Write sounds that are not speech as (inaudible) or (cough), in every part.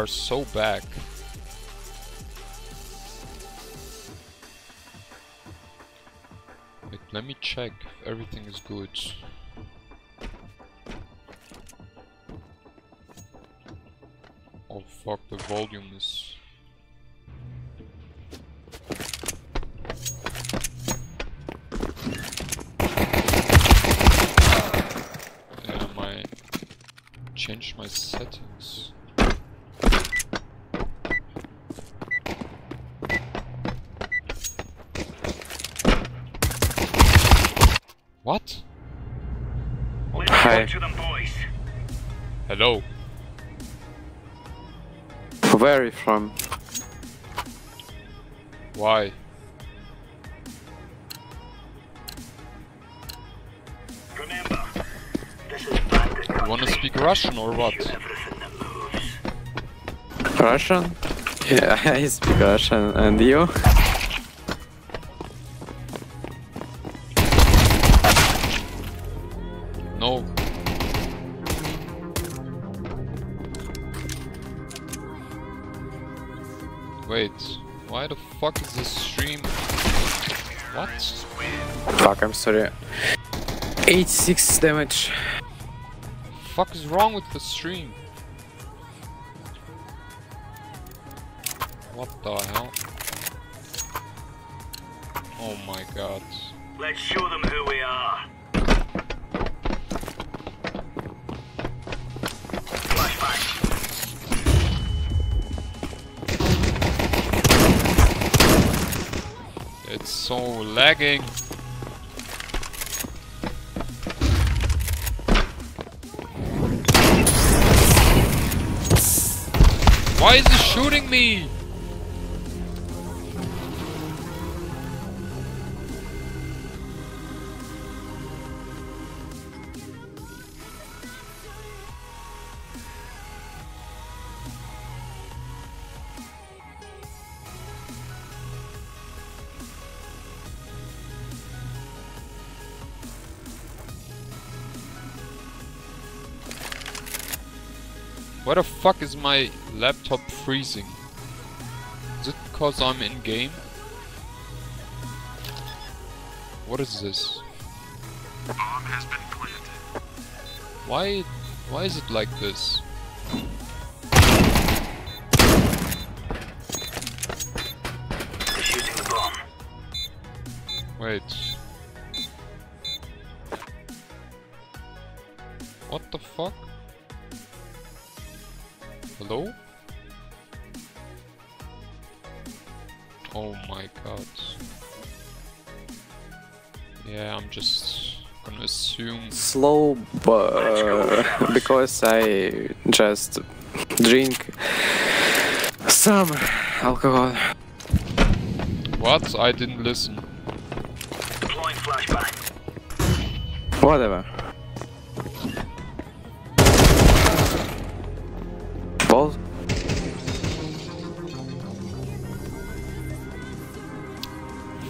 are so back. Wait, let me check if everything is good. Oh fuck, the volume is... Changed my settings. What? Hi. talk to them, boys. Hello? Where are you from? Why? Remember, this is bandit country. You wanna speak Russian or what? Shoot everything that moves. Russian? Yeah, (laughs) I speak Russian. And you? Sorry. 86 damage. fuck is wrong with the stream? What the hell? Oh my god. Let's show them who we are. Flashbang. It's so lagging. Why is he shooting me? Why the fuck is my laptop freezing? Is it because I'm in game? What is this? Why why is it like this? Slow, but because I just drink some alcohol. What? I didn't listen. Deploying flashbang. Whatever. Balls?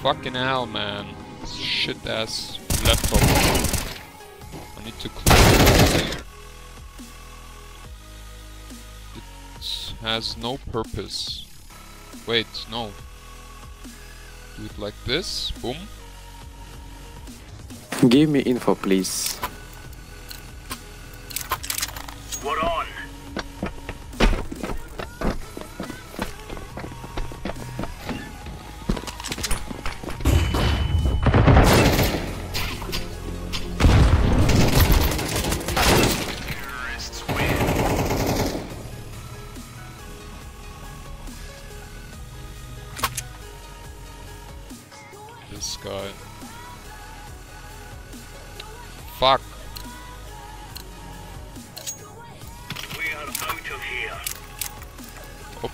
Fucking hell, man. Shit ass laptop. Has no purpose. Wait, no. Do it like this. Boom. Give me info, please. This guy. Fuck. We are out of here. Oh.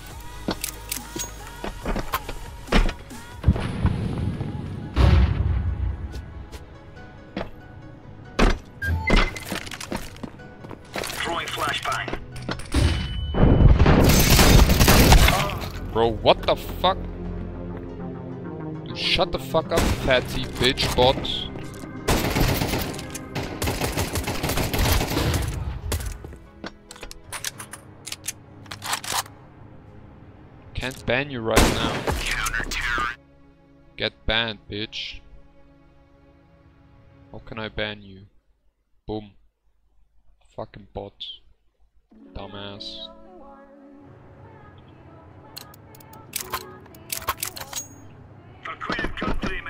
Throwing flashbang. Bro, what the fuck? Shut the fuck up, fatty bitch bot. Can't ban you right now. Get banned, bitch. How can I ban you? Boom. Fucking bot. Dumbass. For Queen countrymen.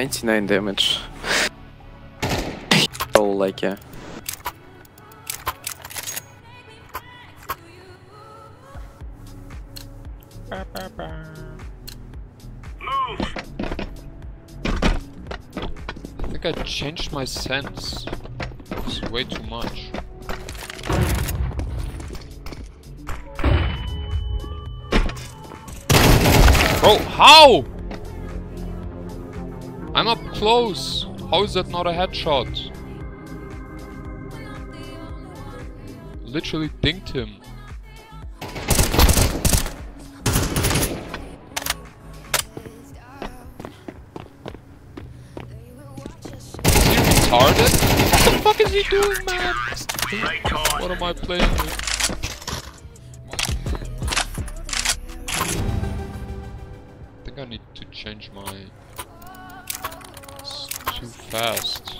99 damage. oh, like, yeah. I think I changed my sense. It's way too much. Bro, how? I'm up close. How is that not a headshot? Literally dinked him. What the fuck is he doing, man? What am I playing with? I think I need to change my... Too fast.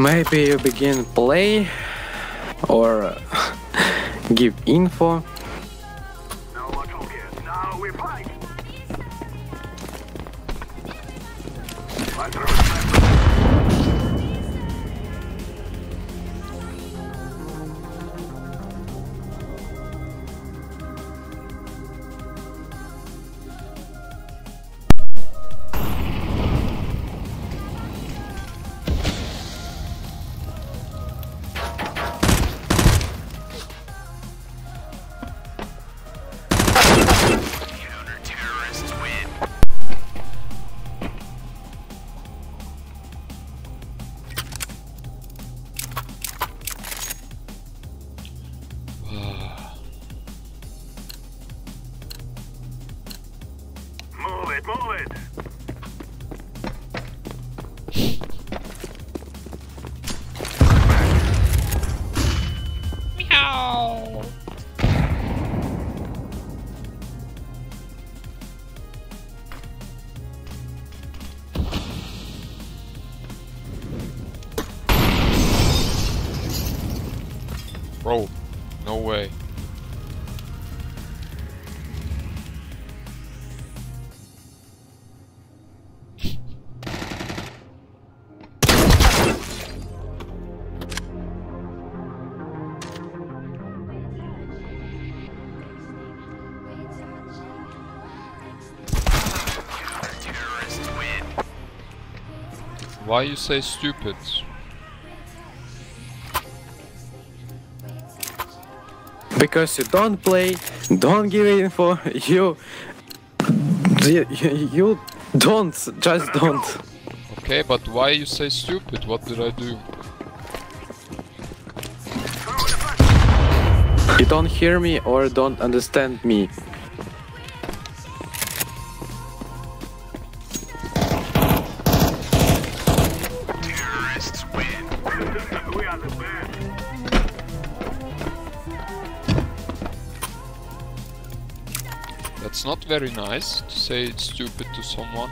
Maybe you begin play or (laughs) give info. Why you say stupid? Because you don't play, don't give info, you... You, you don't, just don't. Okay, but why you say stupid? What did I do? You don't hear me or don't understand me. Very nice to say it's stupid to someone.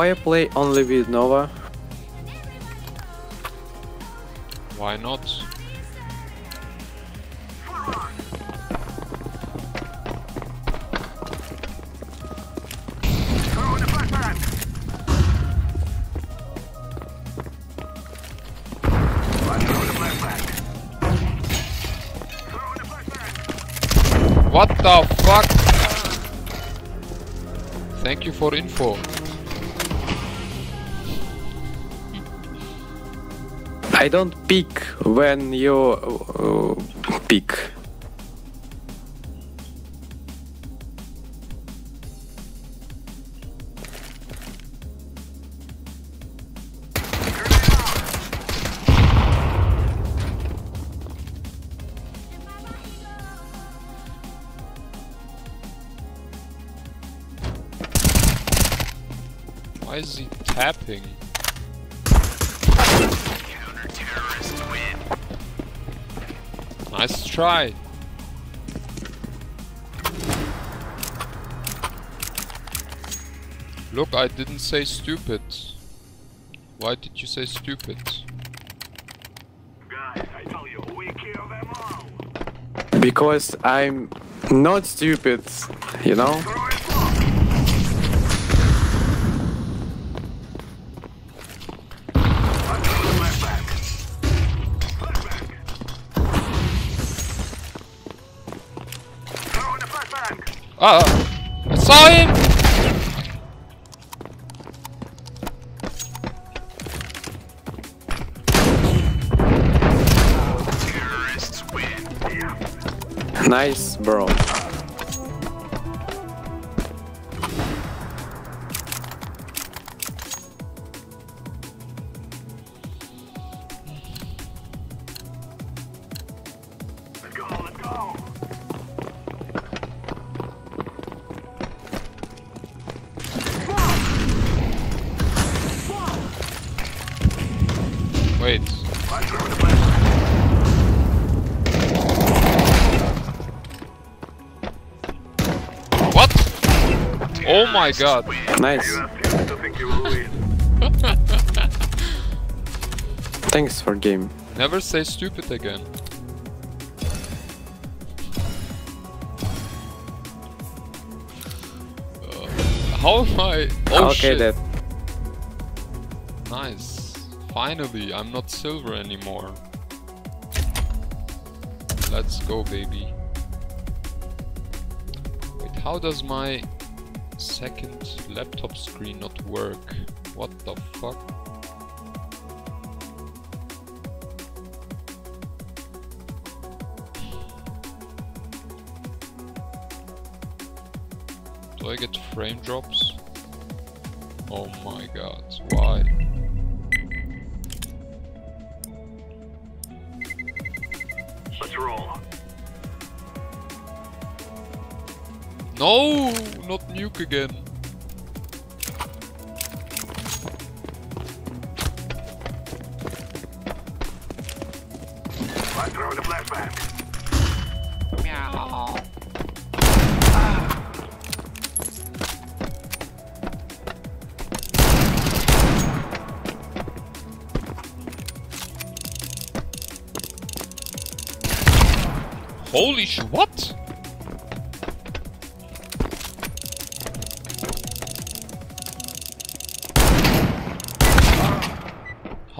Why play only with Nova? Why not? What the fuck? Thank you for info. I don't peek when you uh, Nice try. Look, I didn't say stupid. Why did you say stupid? Guys, I tell you, we kill them all. Because I'm not stupid, you know? Flashback. Ah! I saw him! Terrorists win. Yeah. Nice, bro. My god. Nice. You have got to think you will win. Thanks for game. Never say stupid again. Uh, how am I? Oh okay, shit. that. Nice. Finally, I'm not silver anymore. Let's go, baby. Wait, how does my second laptop screen not work? What the fuck? Do I get frame drops? Oh my god, why? Nuke again. I'm throwing a flashbang. Holy sh- what?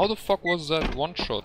How the fuck was that one shot?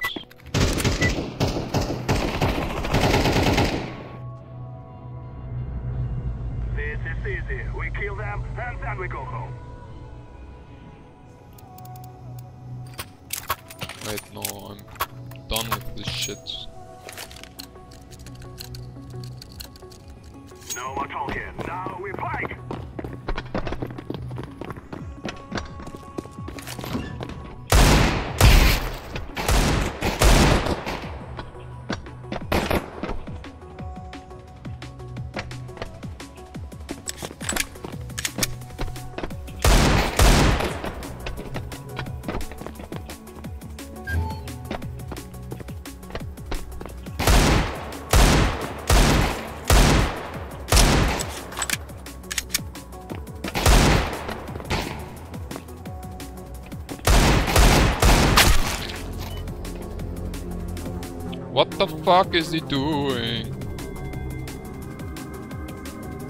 The fuck is he doing?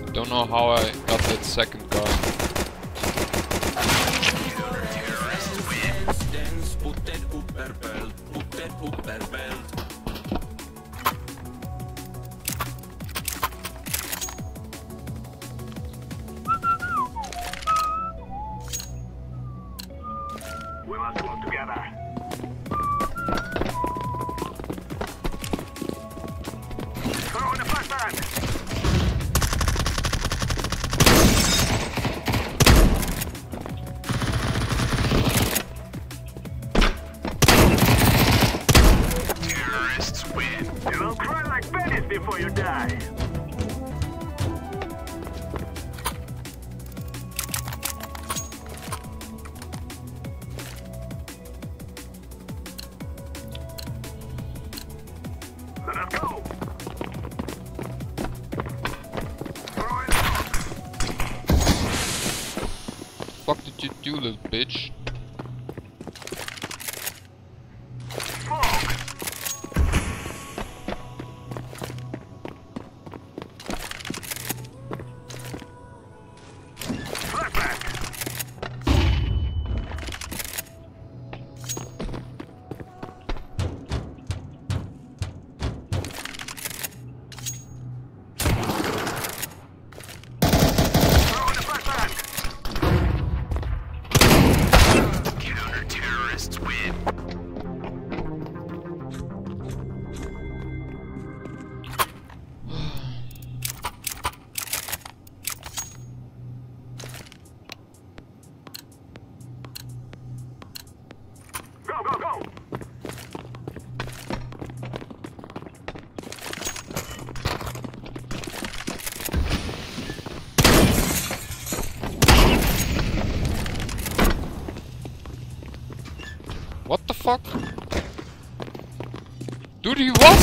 I Don't know how I got that second you little bitch? Do you want,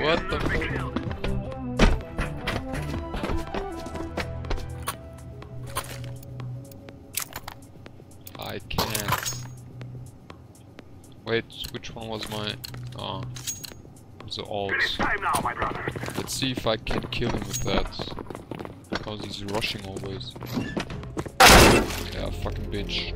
what the fuck? I can't. Wait, which one was my... Oh. The alt. Let's see if I can kill him with that. Because he's rushing always. Yeah, fucking bitch.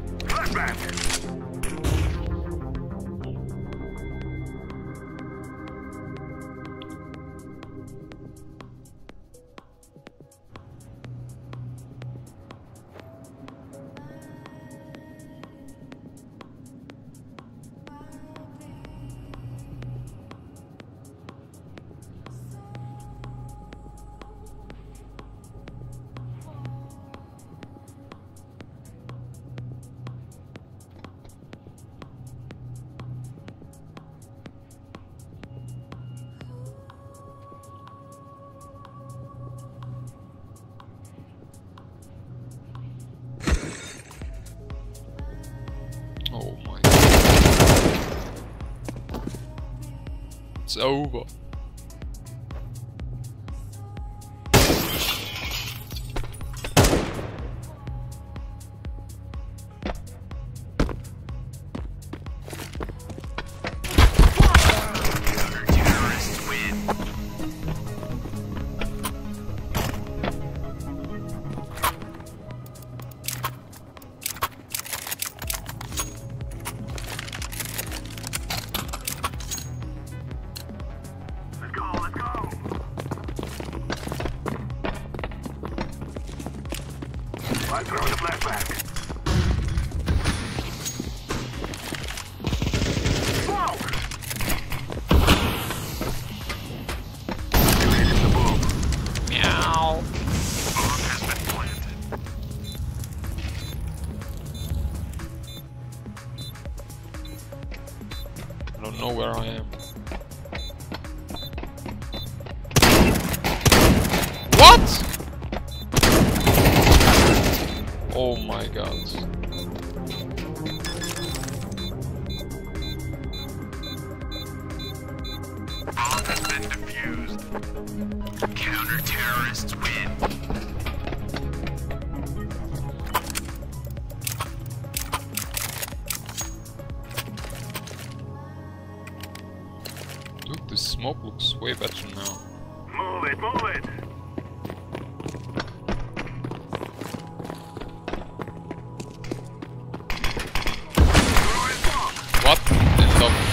It's over.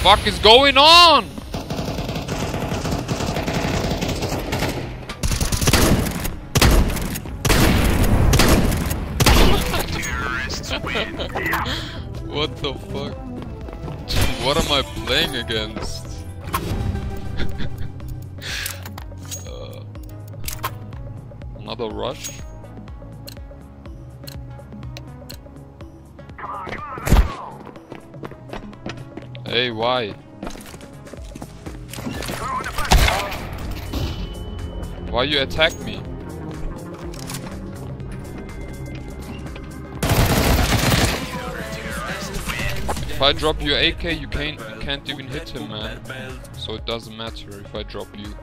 fuck is going on? Hey, why? Why you attack me? If I drop your AK, you can't you can't even hit him, man. So it doesn't matter if I drop you.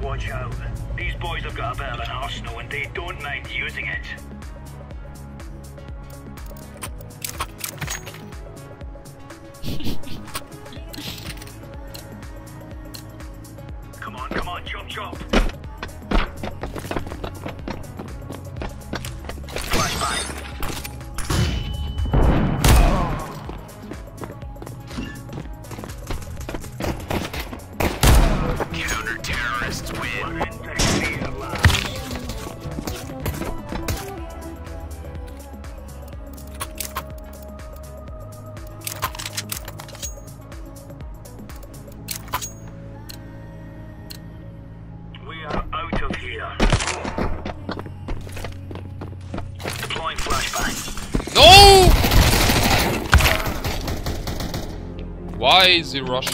Watch out! These boys have got a bit of an arsenal, and they don't mind using it. crazy rush.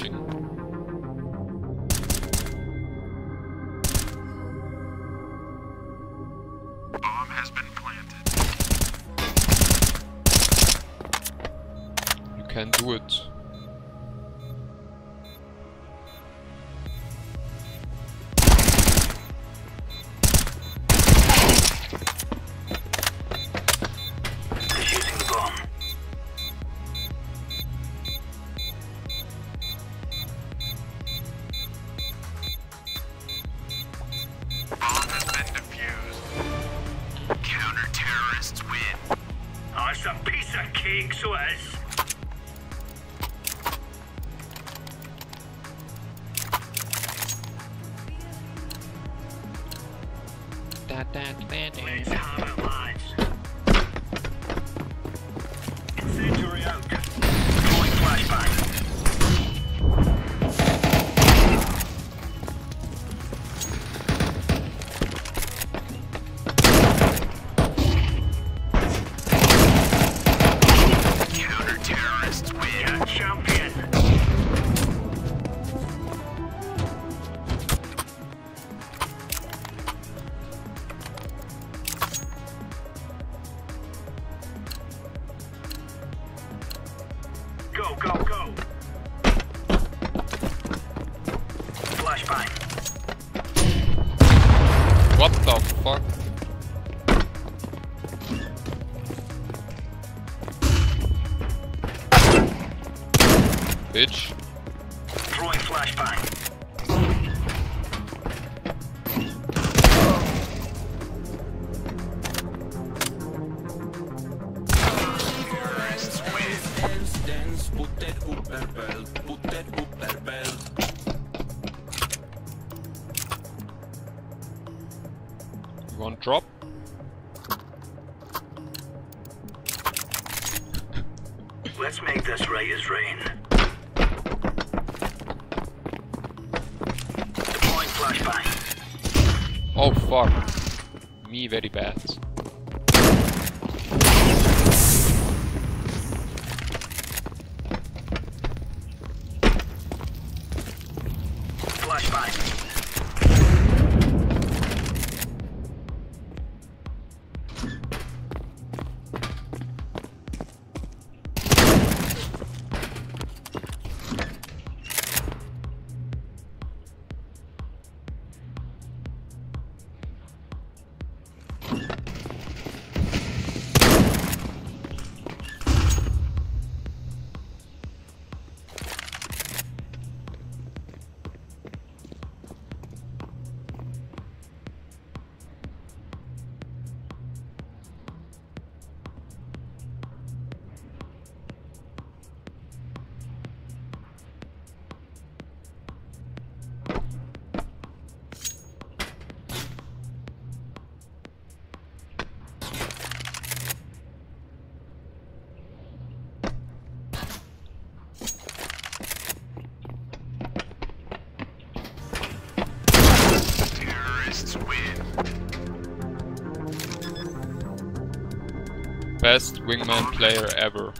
Best wingman player ever.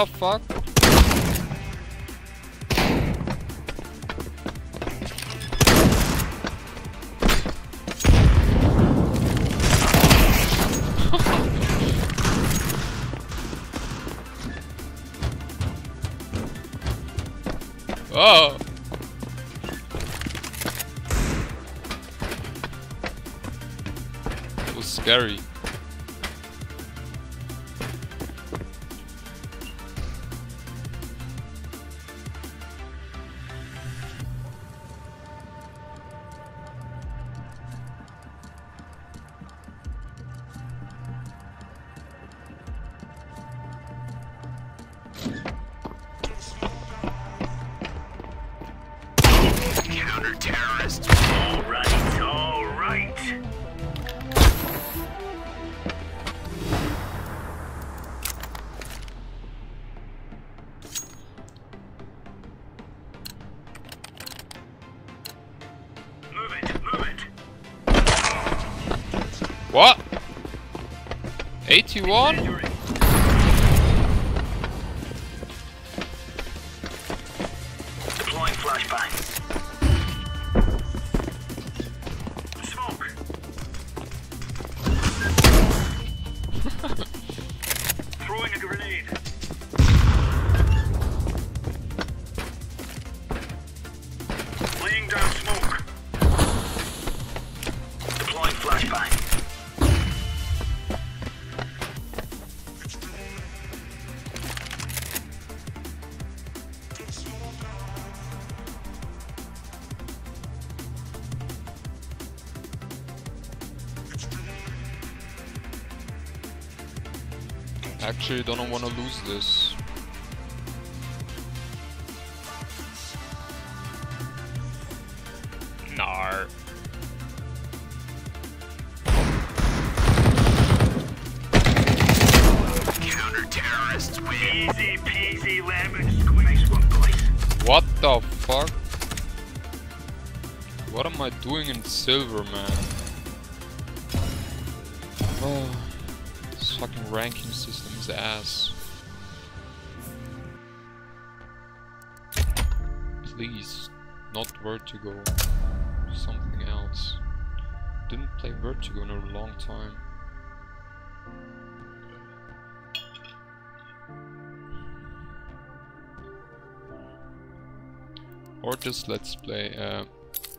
The fuck? What? 81? Actually, don't want to lose this. Nar. Counter-terrorists win. Easy peasy lemon squeeze. Nice one, boys. What the fuck? What am I doing in silver, man? Fucking ranking system is ass. Please, not Vertigo. Something else. Didn't play Vertigo in a long time. Or just let's play a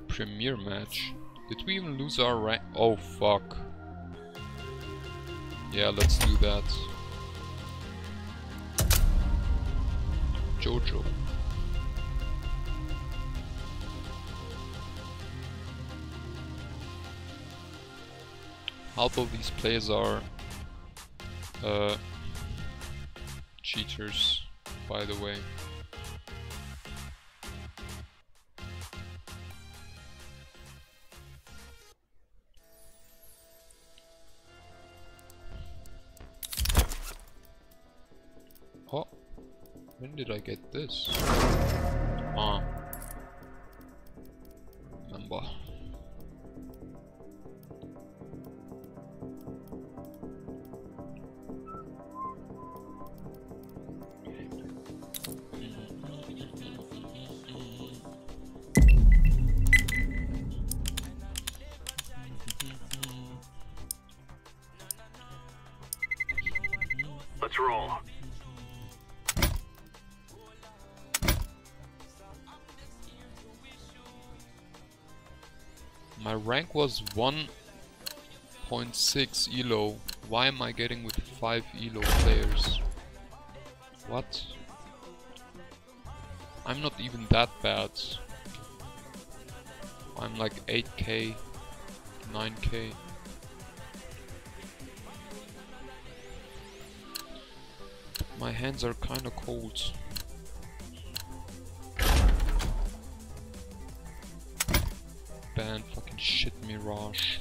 Premier match. Did we even lose our rank? Oh fuck. Yeah, let's do that. Jojo. Half of these players are uh, cheaters, by the way. When did I get this? Ah, rank was 1.6 elo. Why am I getting with 5 elo players? What? I'm not even that bad. I'm like 8k, 9k. My hands are kinda cold. Mirage.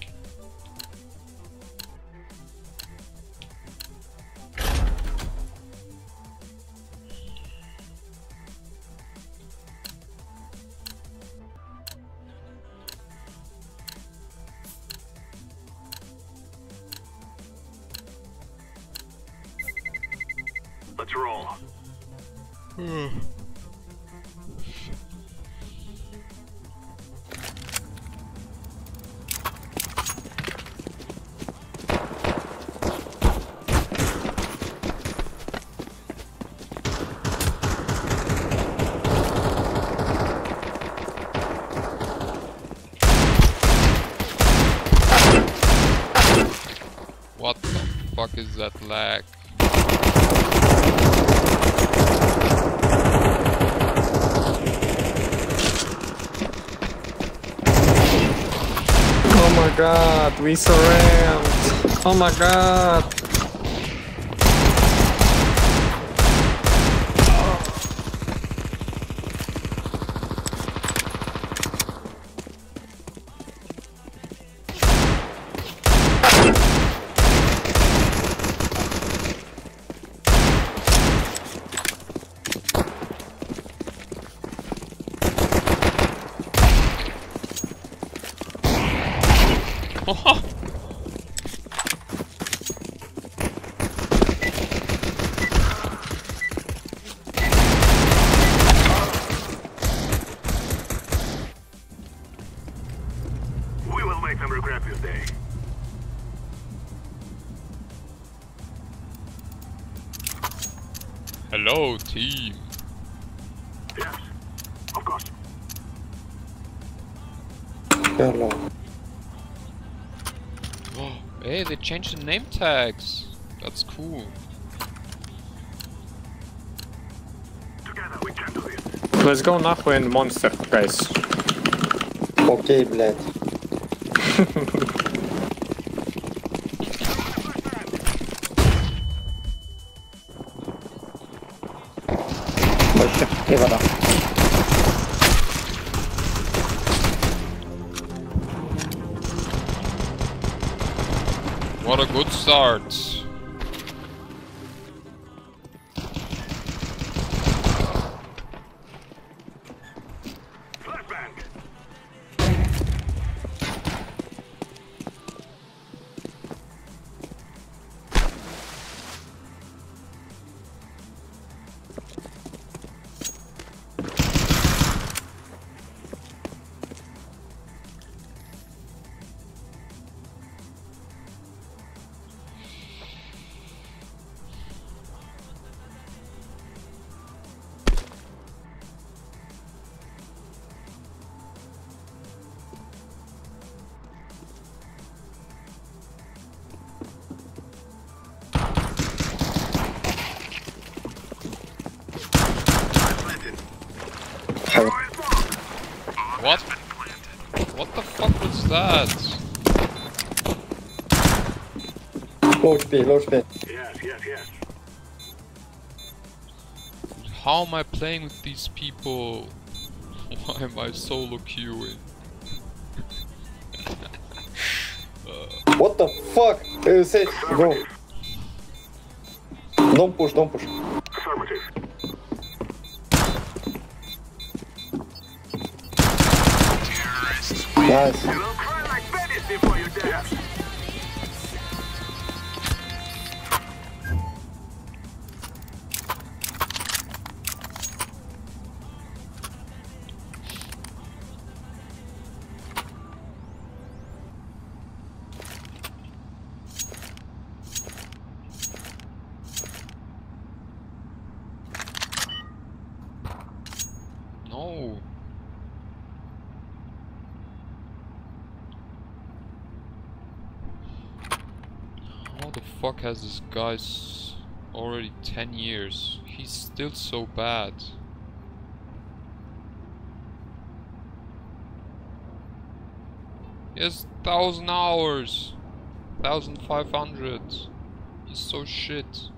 Is that lag? Oh my god, we surround. Oh my god. change the name tags. That's cool. Let's go Nahu and Monster, guys. Okay, blad. Give it up. A What the fuck was that? Low HP, low HP. Yes, yes, yes. How am I playing with these people? (laughs) Why am I solo queuing? What the fuck? Uh, say, go. Don't push, don't push. Nice. Has this guy's already 10 years? He's still so bad. He has 1000 hours! 1500! He's so shit.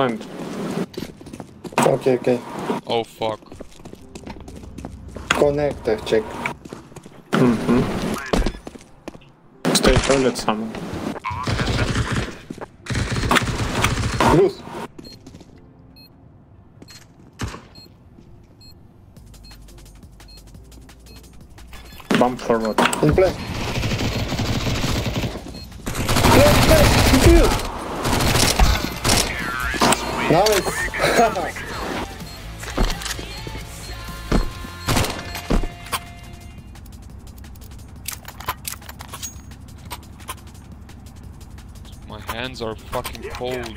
Go. Okay, okay. Oh fuck. Connector, check. Mm-hmm. Stay toilet someone. Loose. Bump forward. In plan. Plan, plan. Nice. (laughs) My hands are fucking cold.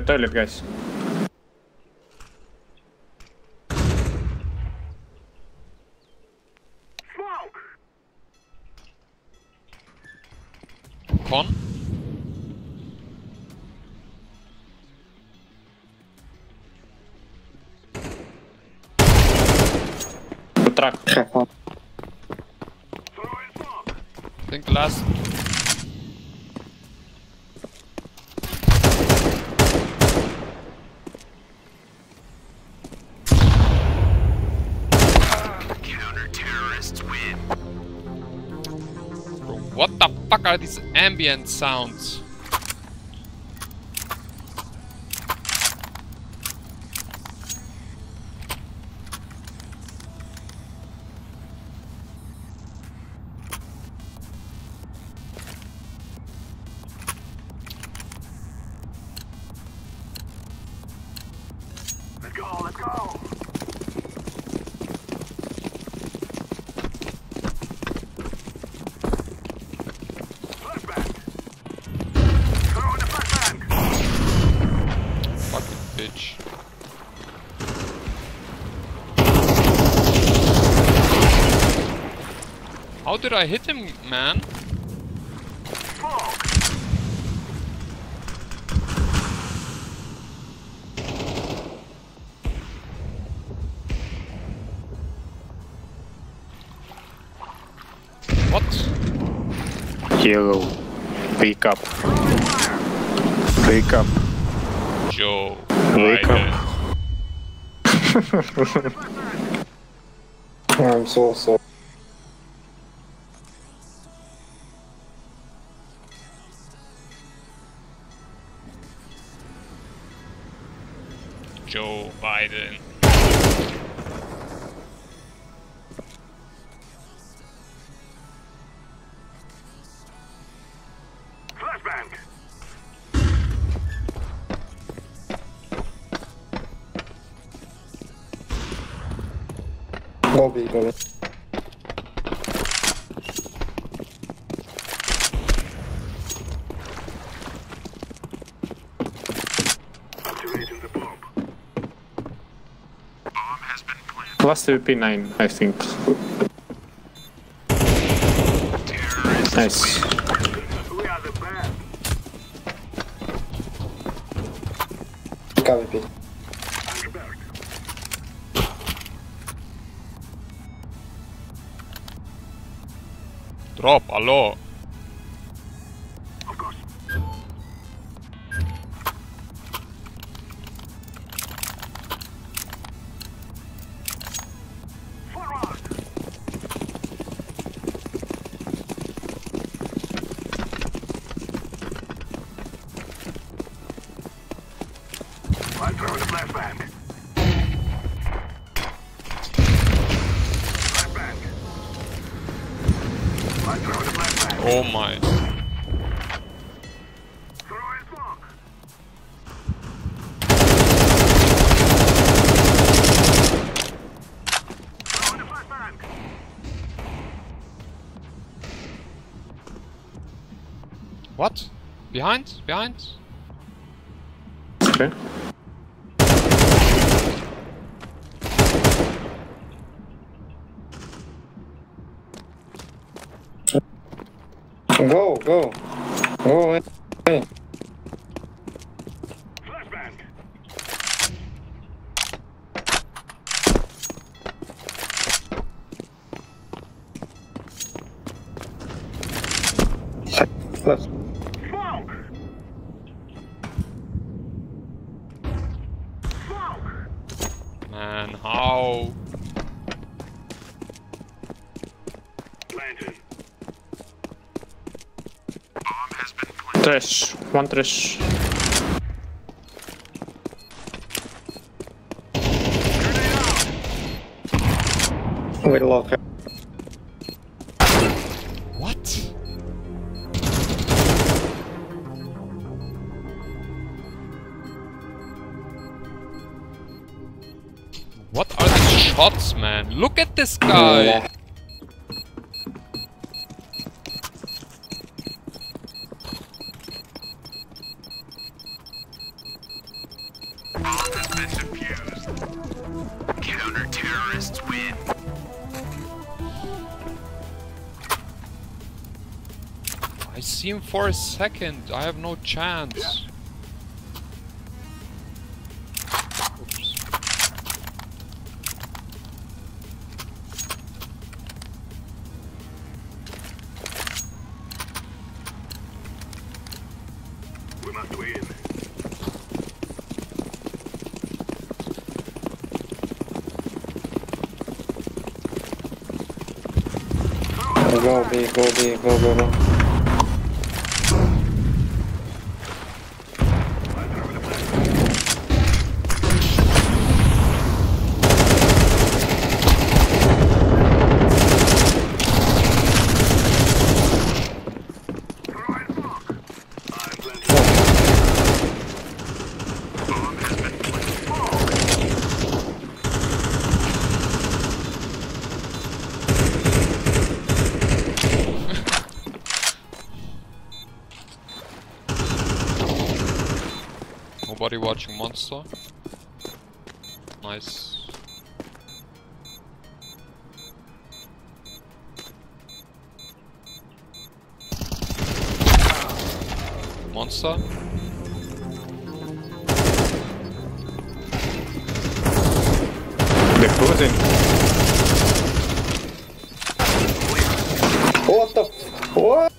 toilet, toilet, guys. ambient sounds. did I hit him, man? What? Hero, wake up. Wake up. Joe. Wake up. (laughs) I'm so sorry. Joe Biden. Flashbang. Bobby, Bobby. Last VP9, I think. Nice. KVP. Drop, allo! Behind? Behind? Okay. Go, go. Go in. in. Let's Man, how? Trash. One trash. we lock. What? What are these shots, man? Look at this guy! For a second. I have no chance. Oops. We must win. Go B, go B, go, go, go. Nobody watching Monster? Nice. Monster? They're closing. What the f- What?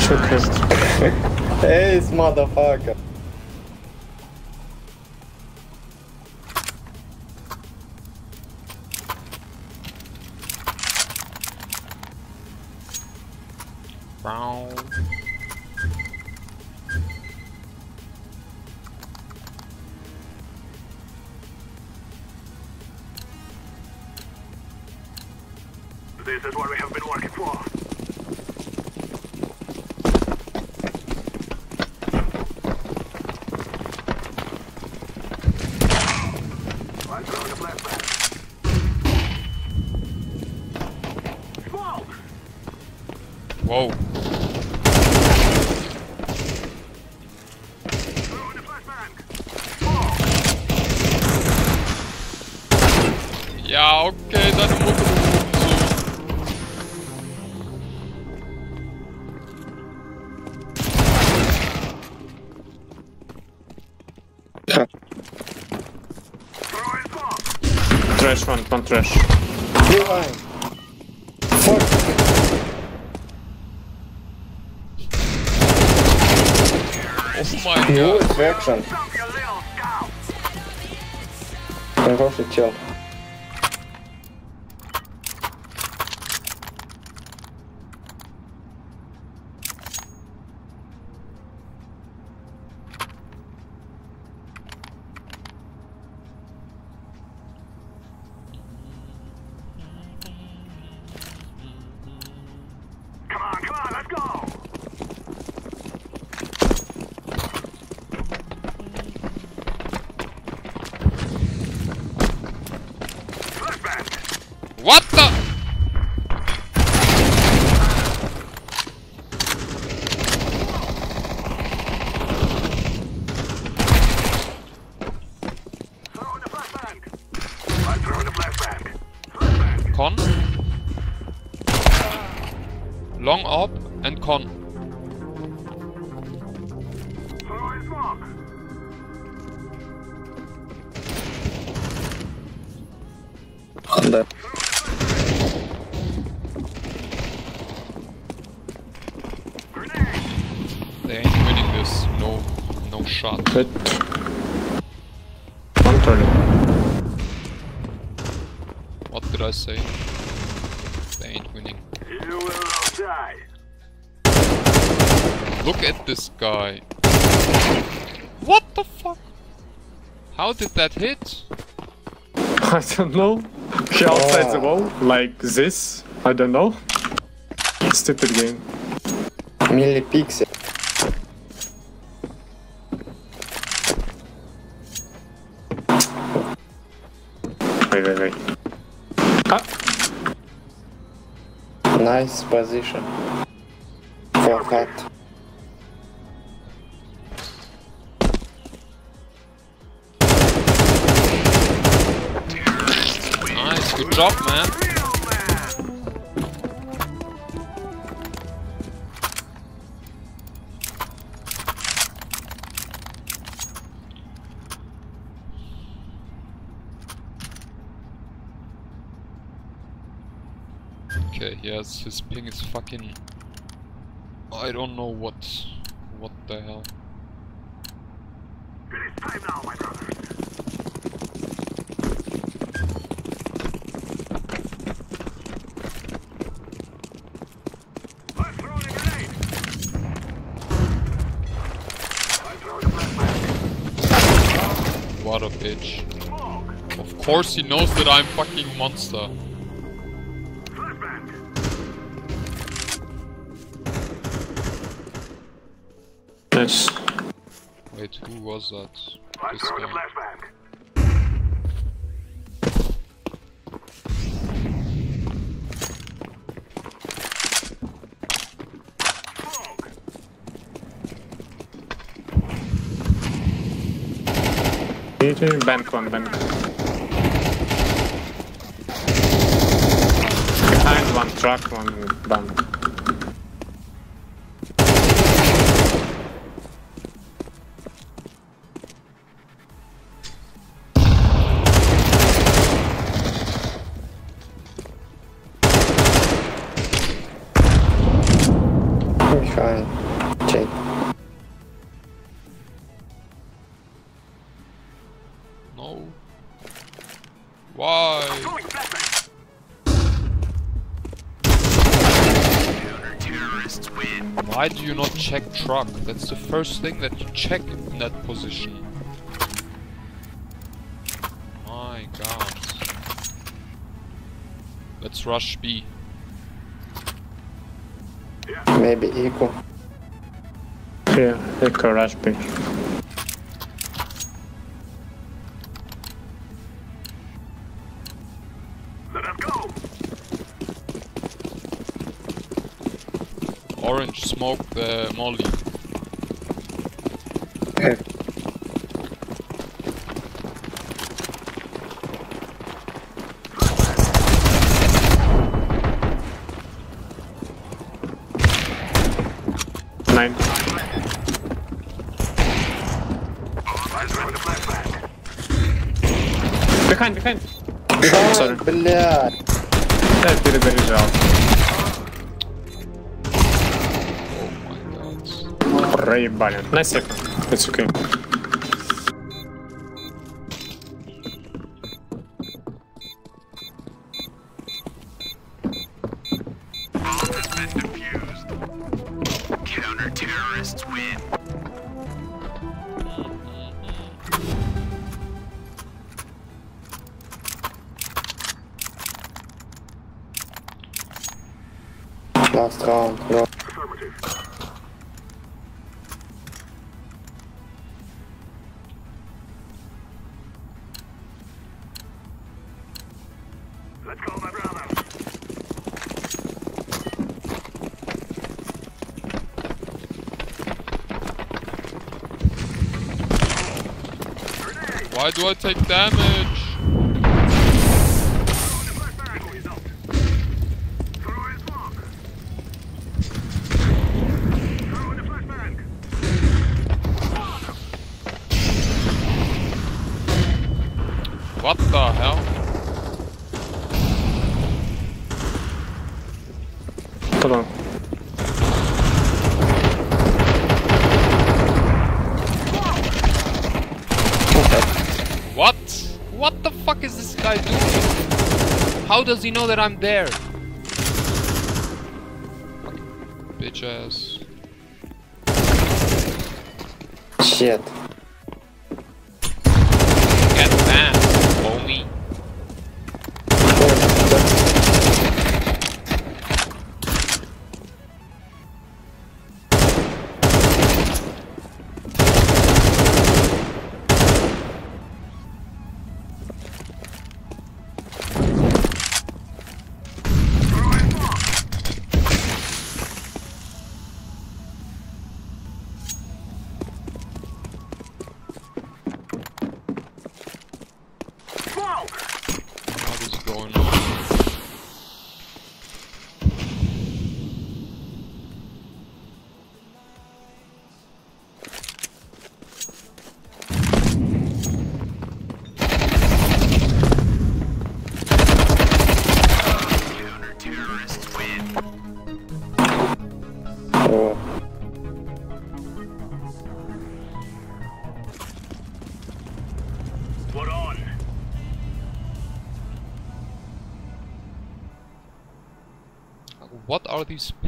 Should have. Ace, motherfucker. One, one trash. Behind. Fuck. Oh my Good god. reaction. Con. Long up and con. Under. They ain't winning this. No, no shot. Wait. Say? They ain't winning. You will not die. Look at this guy. What the fuck? How did that hit? (laughs) I don't know. He outside the wall, like this. I don't know. Stupid game. Millipixel. Wait, wait, wait. Nice position. For hot. Nice, good job, man. Ping is fucking... I don't know what... What the hell. Time now, my brother. What a bitch. Of course he knows that I'm fucking monster. Nice. Wait, who was that? This throwing a guy. flashbang. Smoke. Bank one, bank. Behind one truck, one bank. Not check truck? That's the first thing that you check in that position. My god. Let's rush B. Maybe equal. Yeah, Echo Rush B. god. Проебали. На секунду. It's okay. Why do I take damage? Does he know that I'm there? Fucking bitch ass. Shit.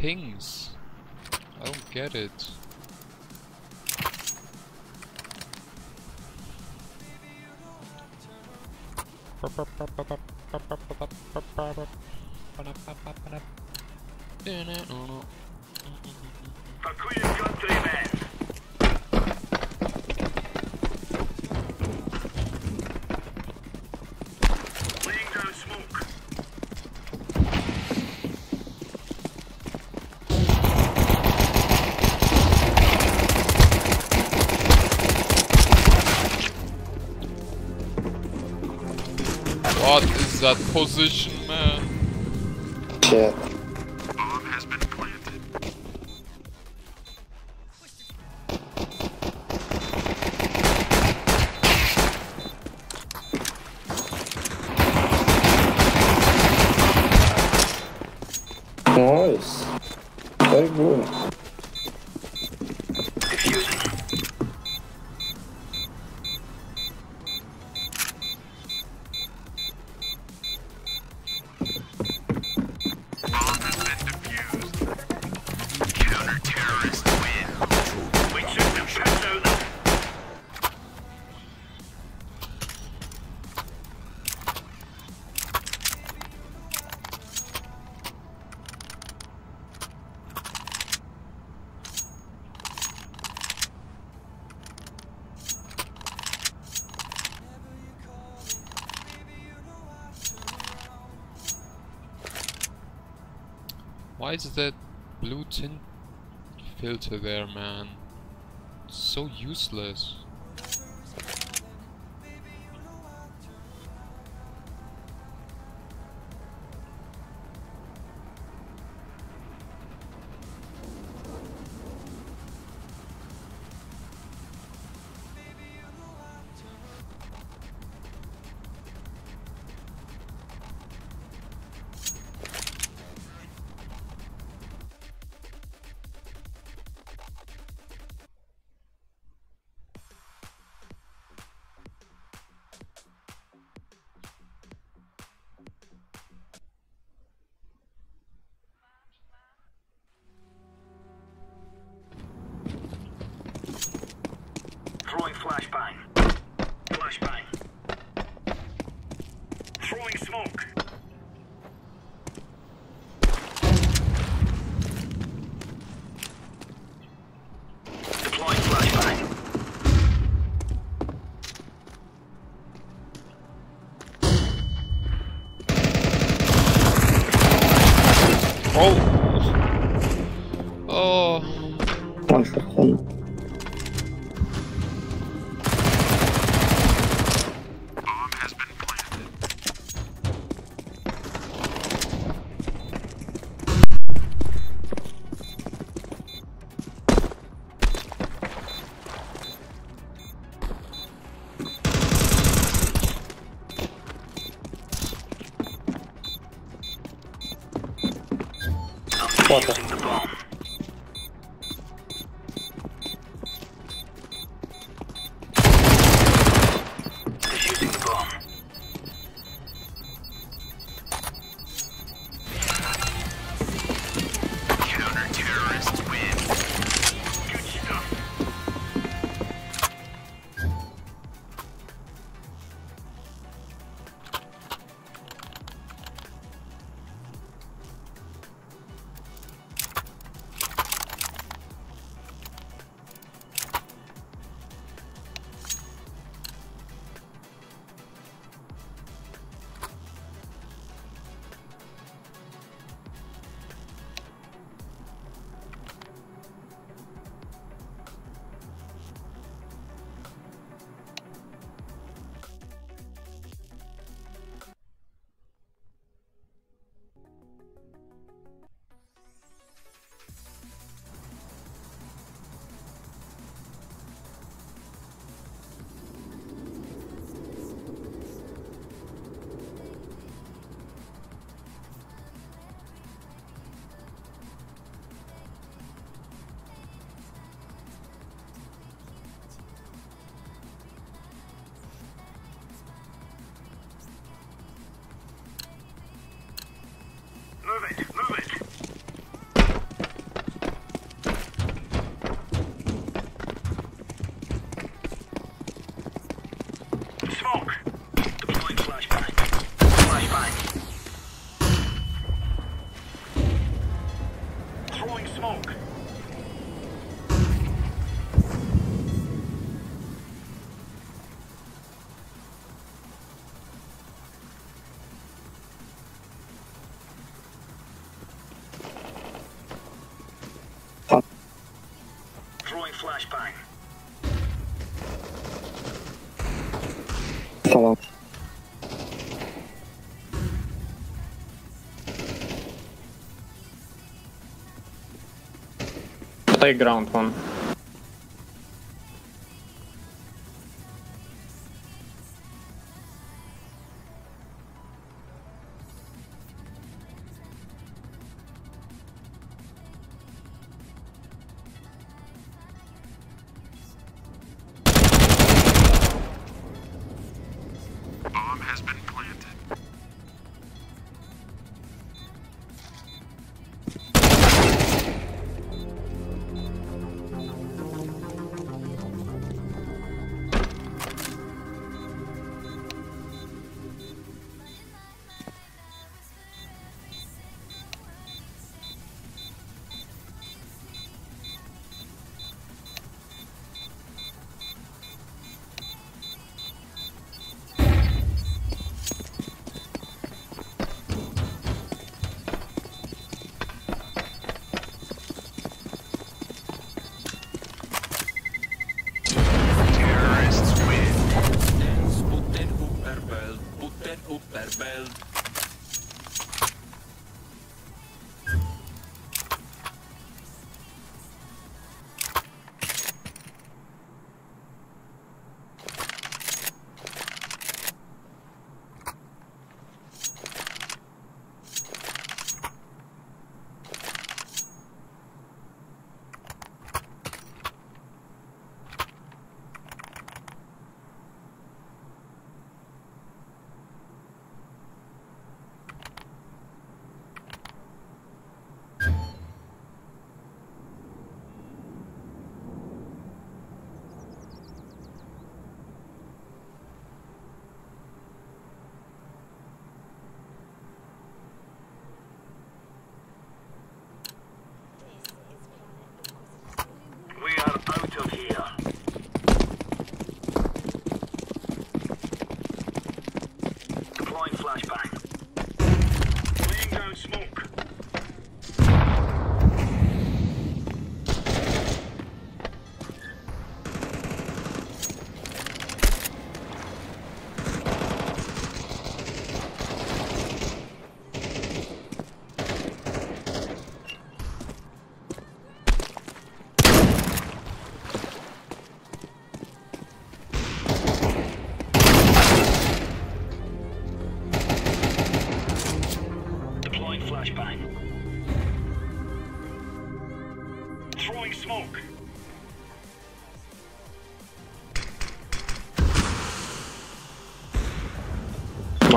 Pings? I don't get it. That position, man? Shit. Why is that blue tint filter there, man? So useless. Throwing smoke. Playground one.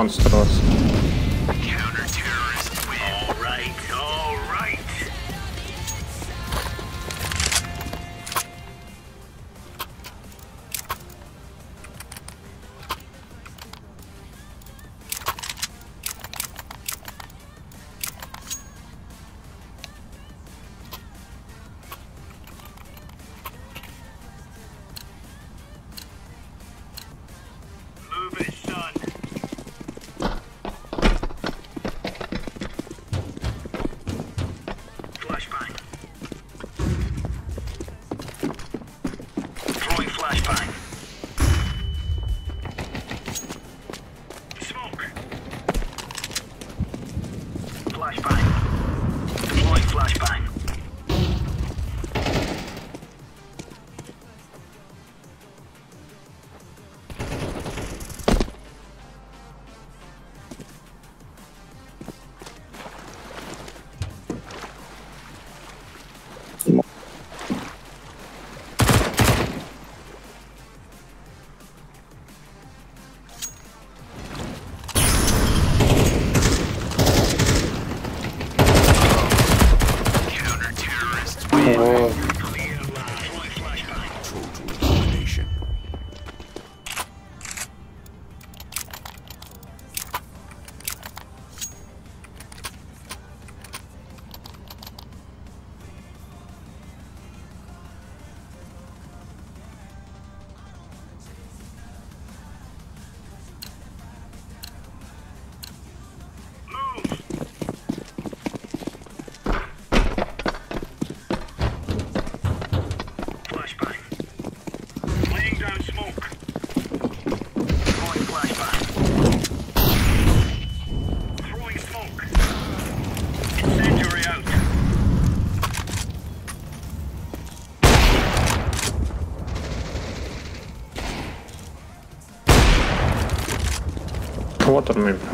nome desse. water maybe.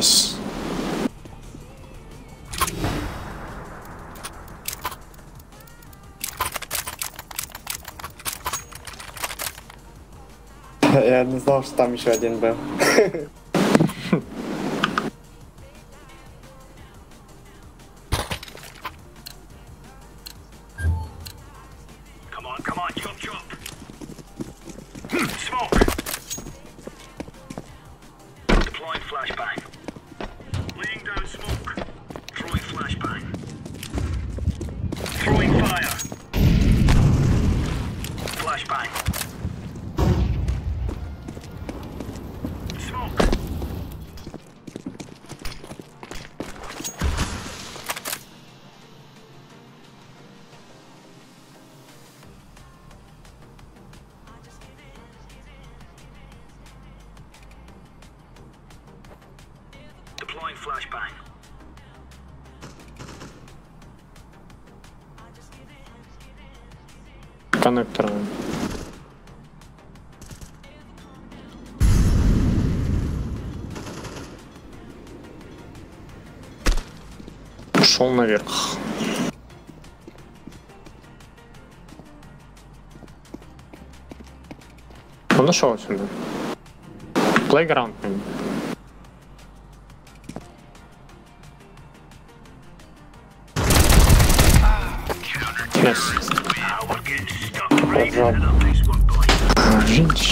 nice. Ja nie znam, że tam jeszcze jeden był. (laughs) коннекторами. Ушел наверх. Он нашел отсюда. Playground.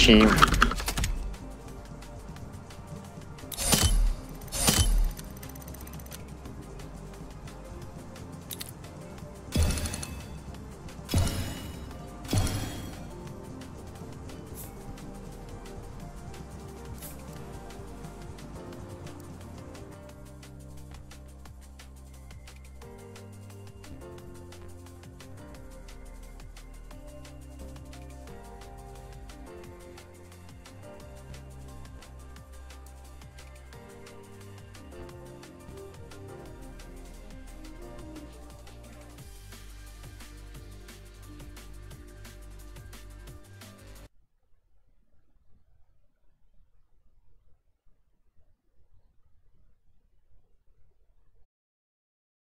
Включи.